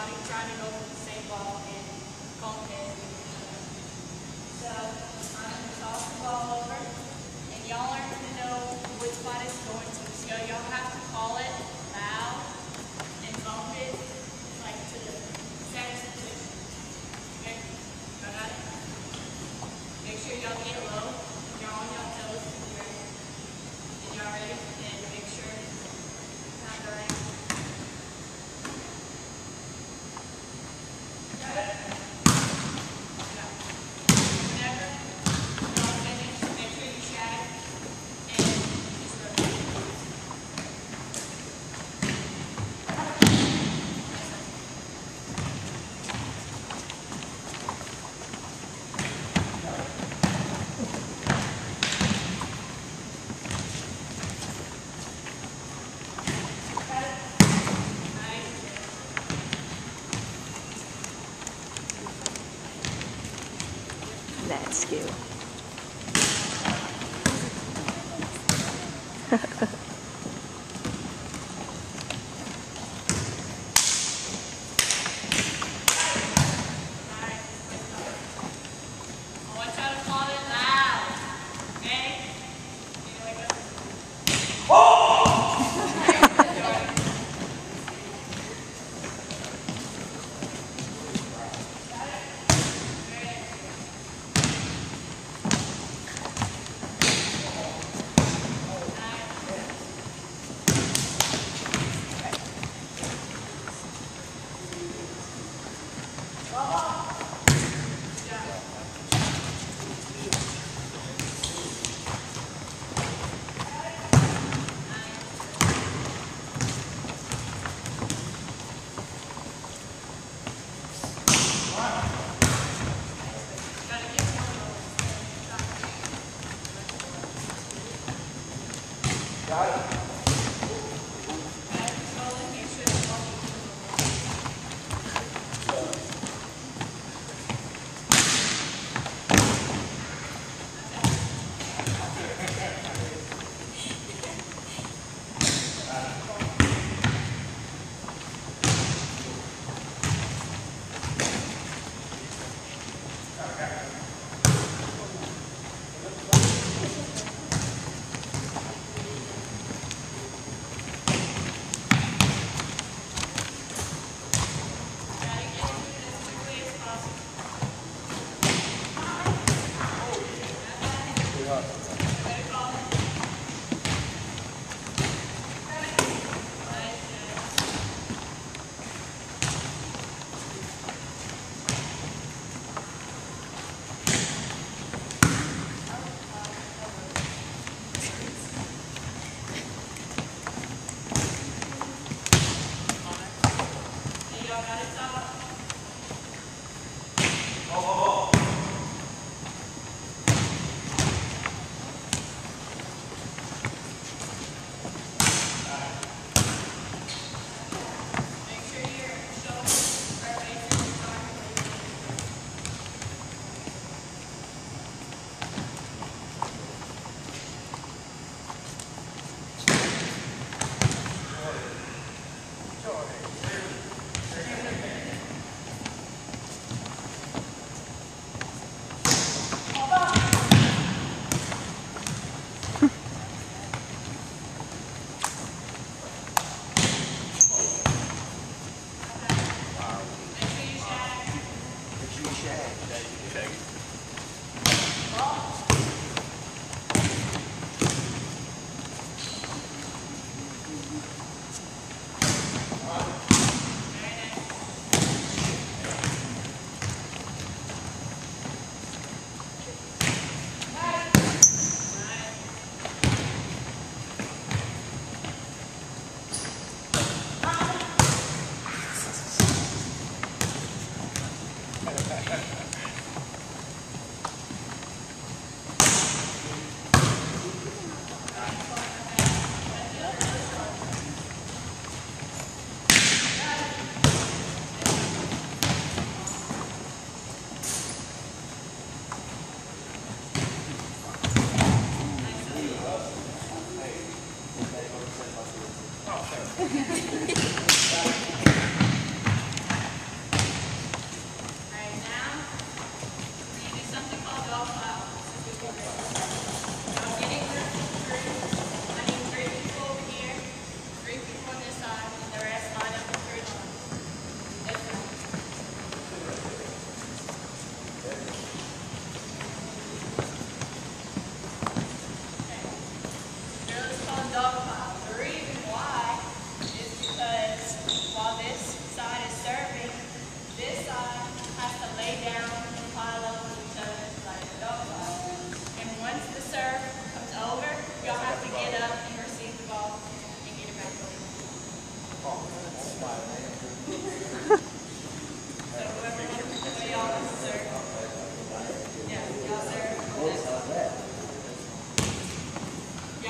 body, go for the same ball and going it. So I'm going to toss the ball over, and y'all are going to know which one it's going to. So y'all have to call it.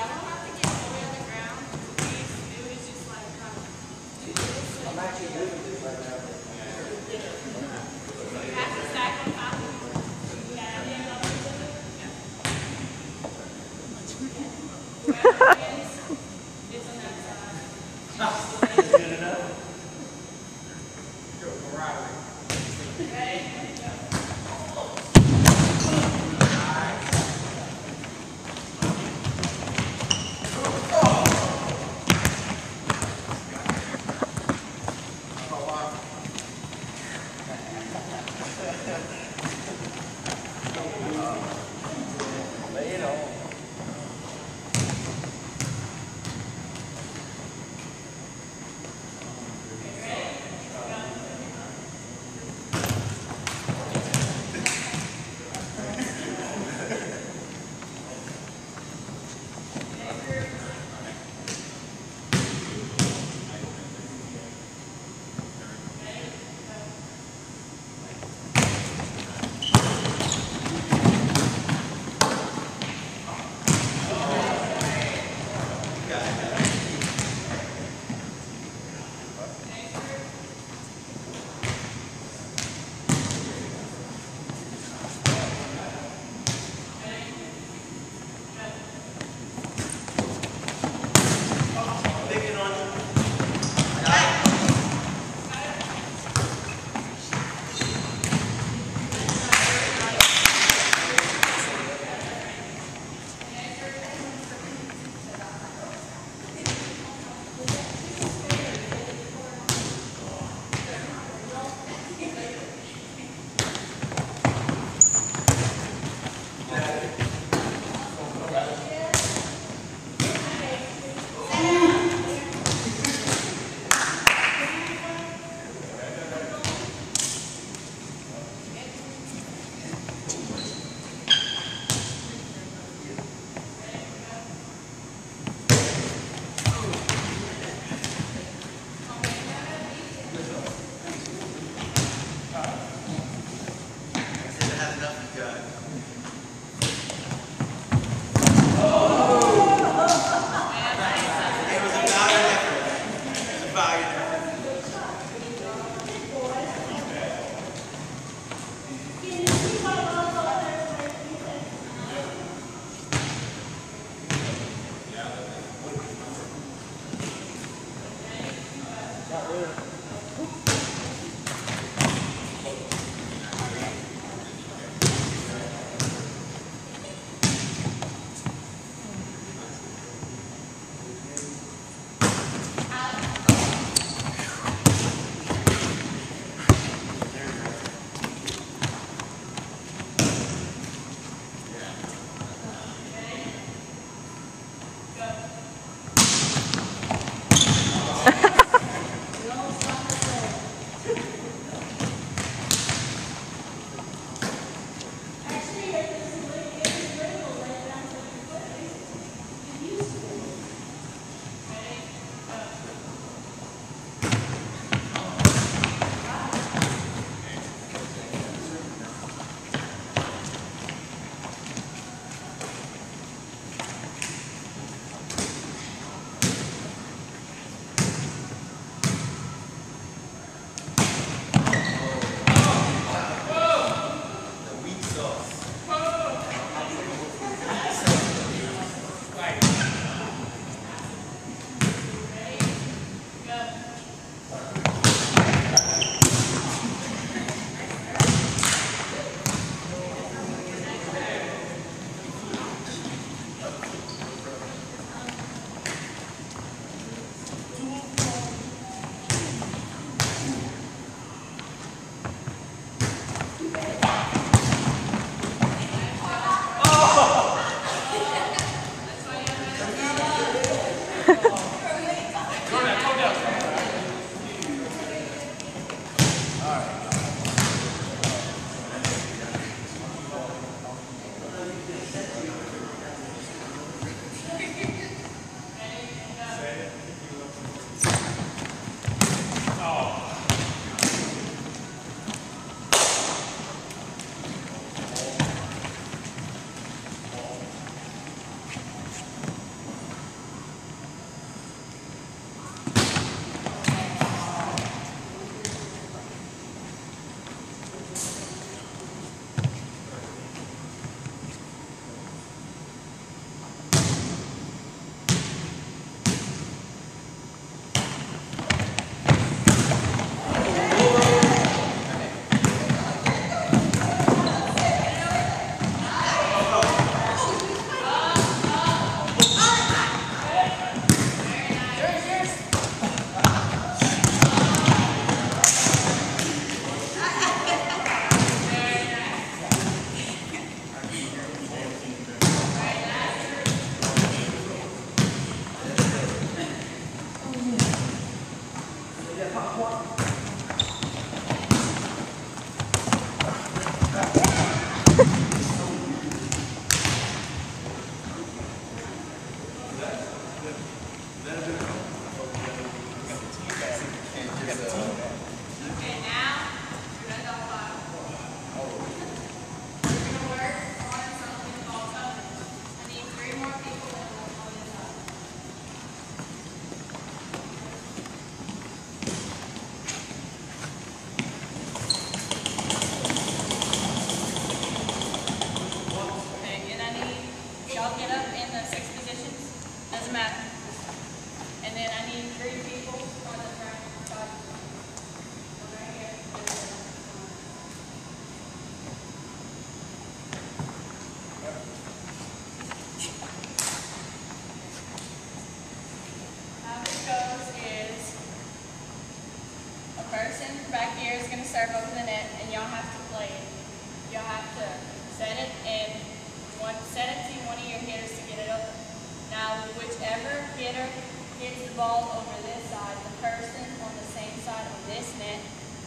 Y'all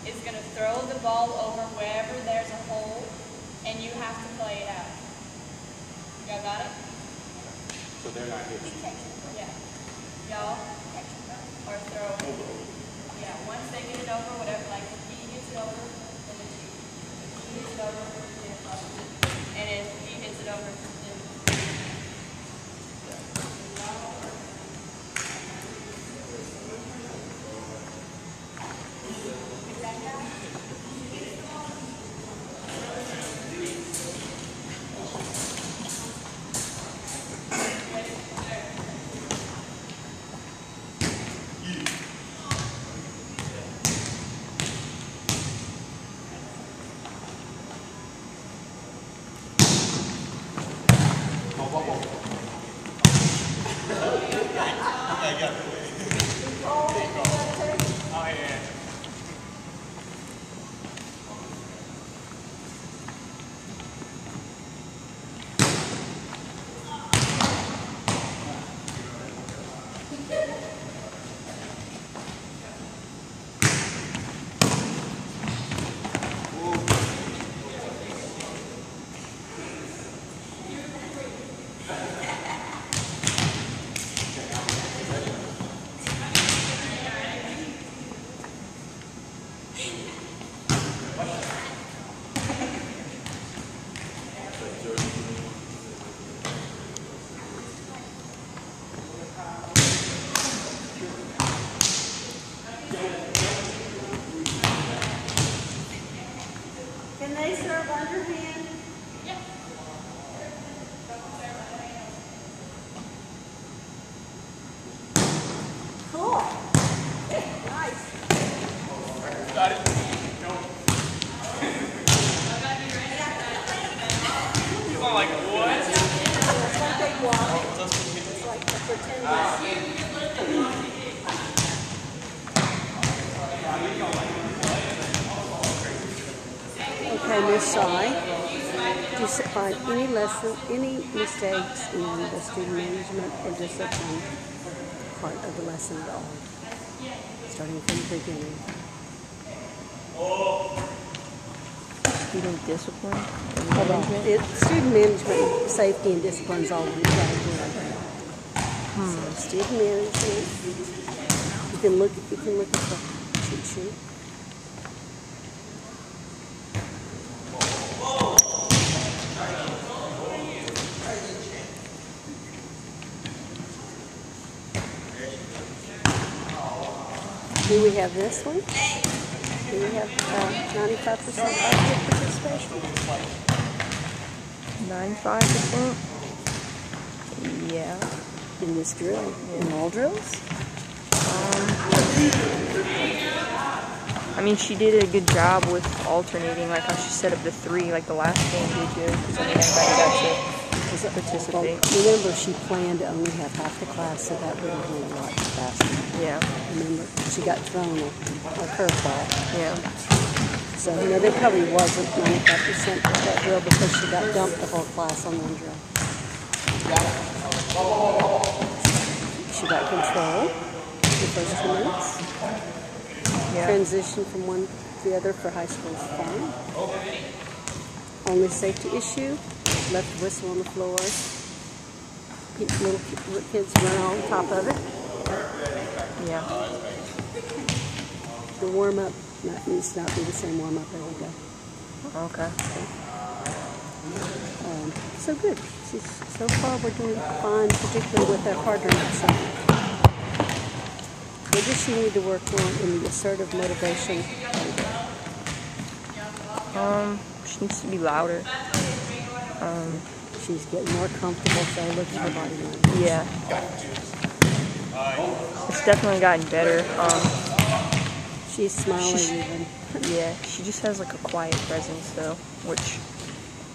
is gonna throw the ball over wherever there's a hole and you have to play it out. Y'all got it? So they're not hitting. Yeah. Y'all, or throw, yeah, once they get it over, whatever, like if he gets it over, then it's you. If he gets it over, then us. And if he gets it over, Okay, Miss do you find any lesson, any mistakes in the student management or discipline part of the lesson at all? Starting from the beginning. Student discipline? Hold on. It, student management, safety and discipline is all one category. Hmm. So student management, you can look, you can look at the cheat sheet. Have this one? Do we have uh, ninety-five percent active participation? Ninety-five percent? Yeah. In this drill, in all drills? I mean, she did a good job with alternating, like how she set up the three, like the last game did because I mean, everybody got to It- participate. Well, remember, she planned to only have half the class, so that would have went a lot faster. Yeah, Remember, she got thrown a, a curveball. yeah. So, you know, there probably wasn't ninety-five percent of that drill because she got dumped the whole class on one drill. She got control the first two minutes. Yeah. Transition from one to the other for high school is fine. Only safety issue, left whistle on the floor. Little little kids run on top of it. Yeah. The warm up not, needs to not be the same warm up every day. Okay. Um, so good. She's, so far we're doing fine, particularly with that harder side. What does she need to work on in the assertive motivation? Um, she needs to be louder. Um, She's getting more comfortable, so look at her body language. yeah. It's definitely gotten better. Um, She's smiling She's- even. yeah, she just has like a quiet presence though, which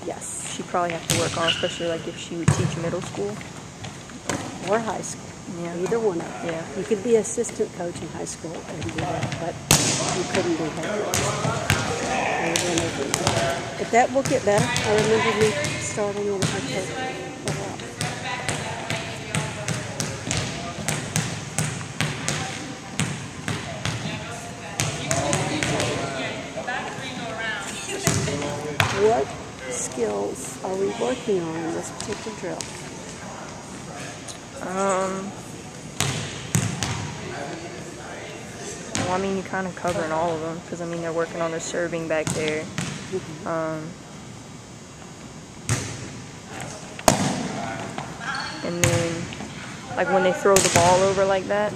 Yes. she probably have to work on, especially like if she would teach middle school. Or high school. Yeah. Either one of them. Yeah. You could be assistant coach in high school and do that, but you couldn't do head But that will get better. I remember me starting for a while. What skills are we working on in this particular drill? Um, well, I mean, you're kind of covering all of them because I mean they're working on their serving back there. Um, and then, like when they throw the ball over like that,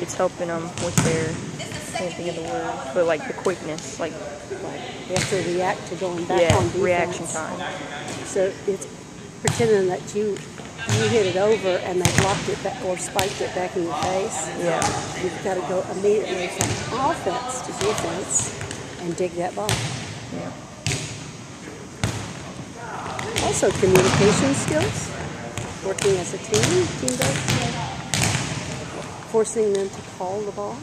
it's helping them with their I can't think of the word, but like the quickness, like Like, we have to react to going back yeah, on defense. reaction time. So it's pretending that you you hit it over and they blocked it back or spiked it back in your face. Yeah, You've got to go immediately from offense to defense and dig that ball. Also, communication skills, working as a team, team forcing them to call the ball.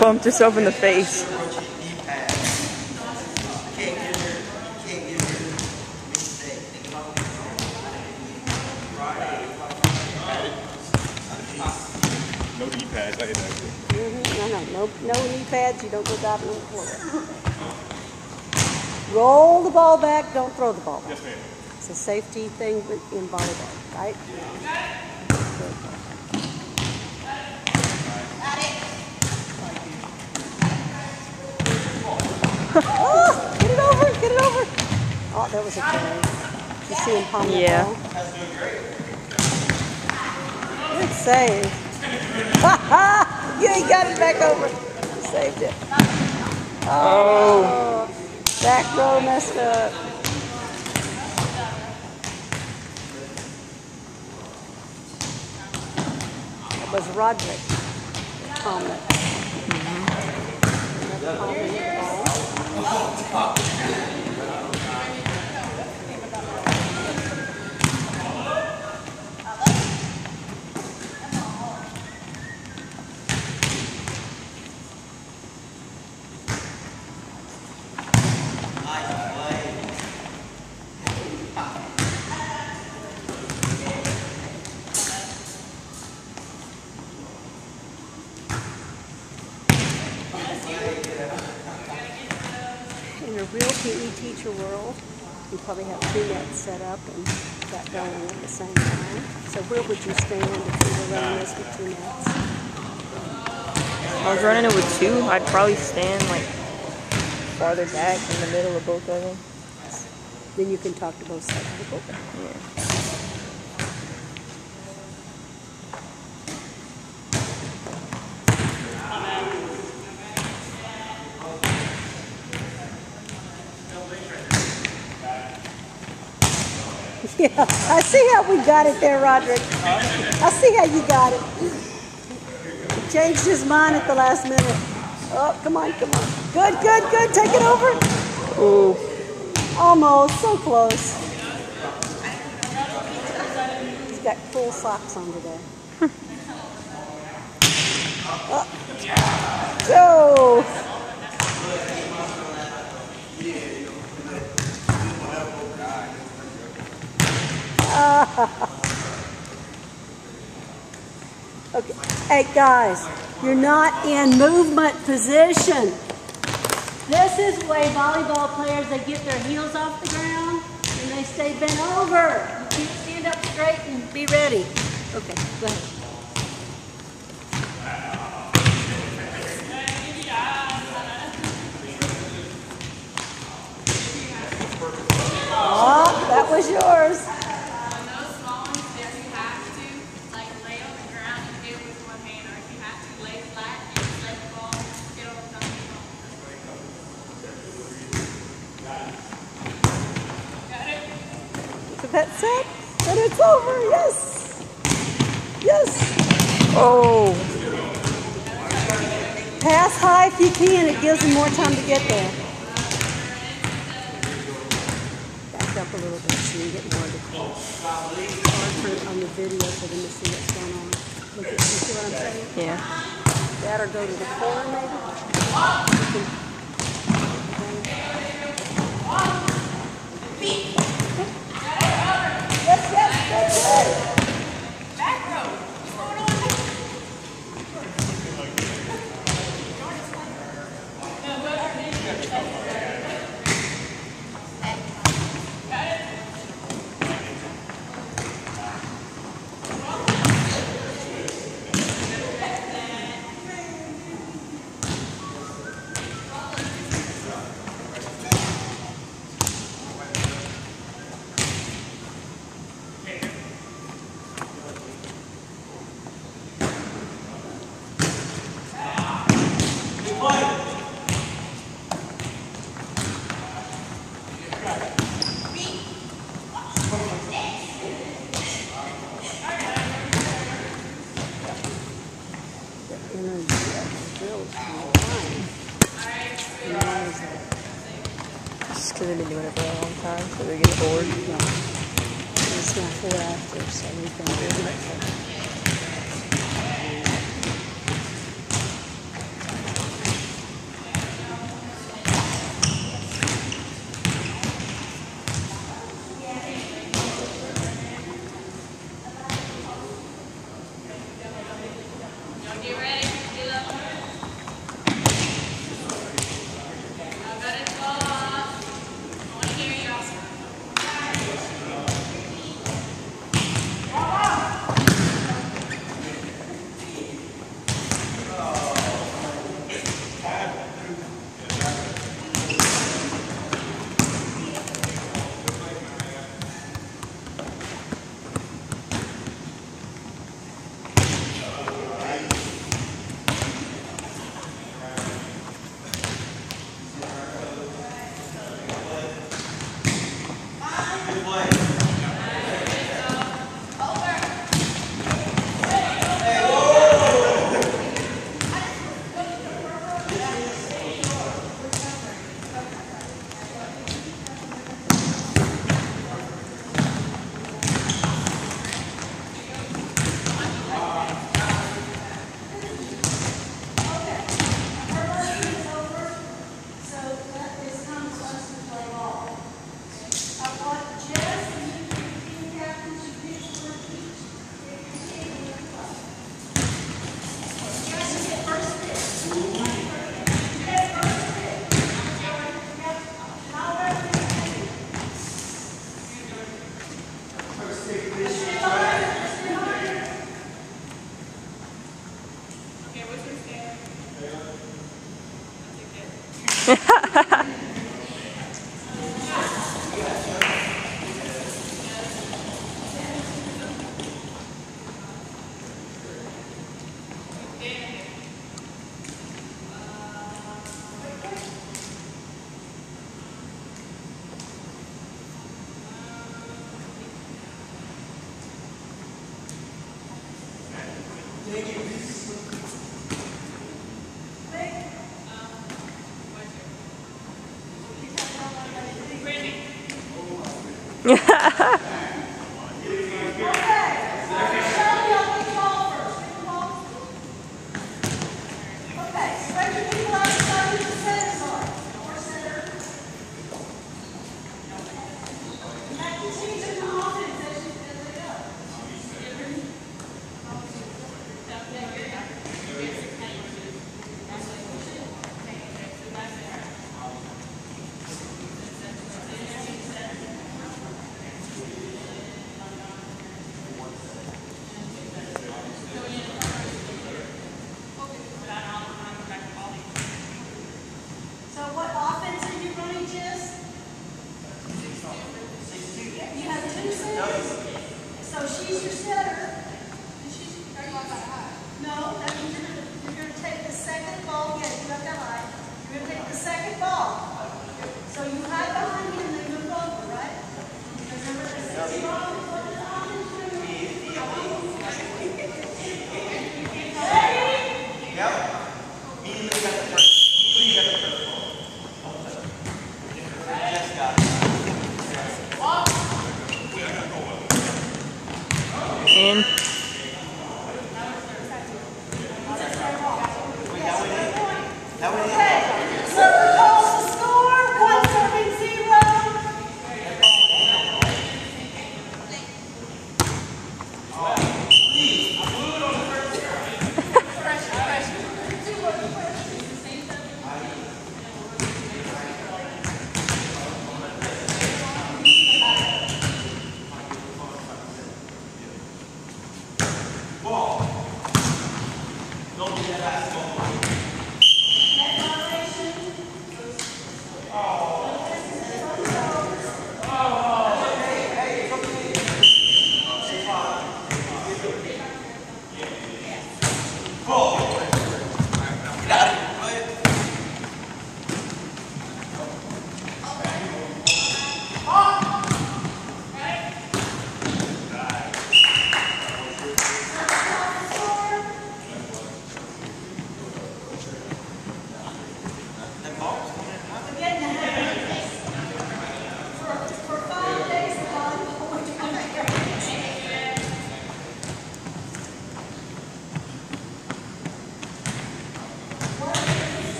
Bumped yourself in the face. No knee pads. I hit that. Mhm, No, no, no, no knee pads. You don't go diving on the floor. Roll the ball back. Don't throw the ball back. Yes, ma'am. It's a safety thing in volleyball, right? oh, get it over, get it over. Oh, that was a carry. You see him palm the Yeah. Good save. yeah, he got it back over. Saved it. Oh, back row messed up. It was Roderick Tomlin. Tomlin with the ball. In a real PE teacher world, you probably have two nets set up and got going at the same time. So where would you stand if you were running this with two nets? If I was running it with two, I'd probably stand like farther back in the middle of both of them. Then you can talk to both sides of the ball. Yeah. Yeah, I see how we got it there, Roderick. I see how you got it. He changed his mind at the last minute. Oh, come on, come on. Good, good, good. Take it over. Ooh. Almost, so close. He's got cool socks on today. oh. Go! Okay. Hey, guys, you're not in movement position. This is the way volleyball players, they get their heels off the ground and they stay bent over. You keep stand up straight and be ready. Okay, go ahead. Oh, that was yours. On those small ones, if you have to, like lay on the ground and hit with one hand, or if you have to lay flat and just let the ball get on the Got it? Is that set? And it's over. Yes. Yes. Oh, Pass high if you can. It gives them more time to get there. Back up a little bit so you get more of the clip. Hard on the video for them to see what's going on. Look at, you see what I'm saying? yeah. That or go to the corner maybe? You can- Yes,